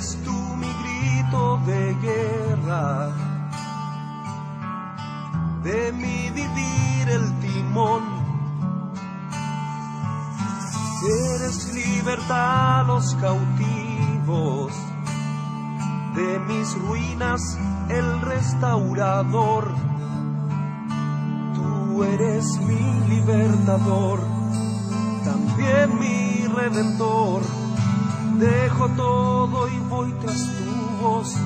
Eres tú mi grito de guerra, de mi vivir el timón. Eres libertad los cautivos, de mis ruinas el restaurador. Tú eres mi libertador, también mi redentor. Dejo todo y voy tras tu voz.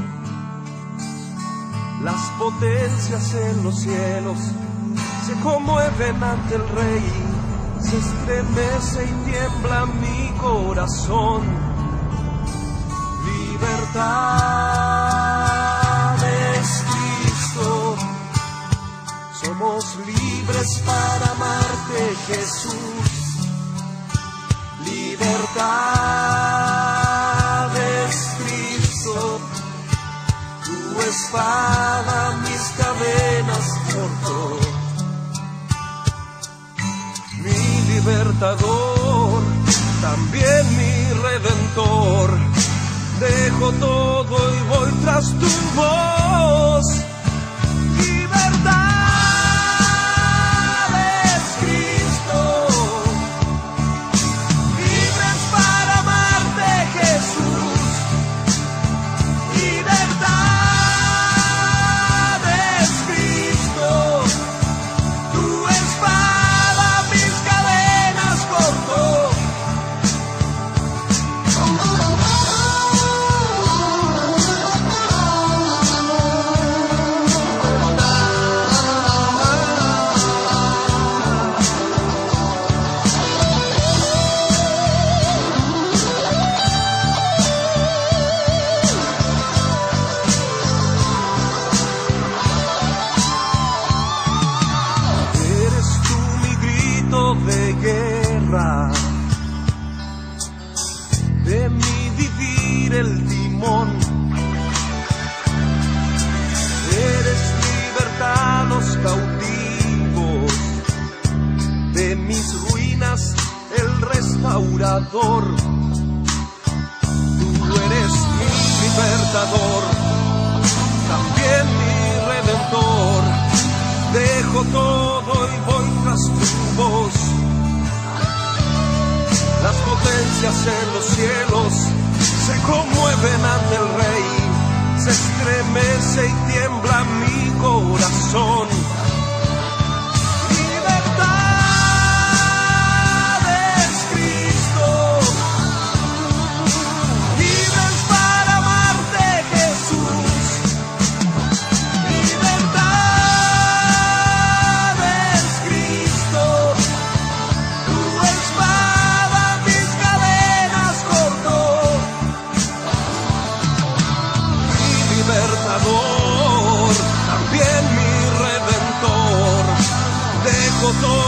Las potencias en los cielos se conmueven ante el rey, se estremece y tiembla mi corazón. Libertad es Cristo, somos libres para amarte Jesús. Libertad espada mis cadenas cortó. Mi libertador, también mi redentor. Dejo todo y voy tras tu voz. El timón. Eres libertad los cautivos, de mis ruinas el restaurador. Tú eres mi libertador, también mi redentor. Dejo todo y voy tras tu voz. Las potencias en los cielos se conmueven ante el rey. Se estremece y tiembla mi corazón. Mi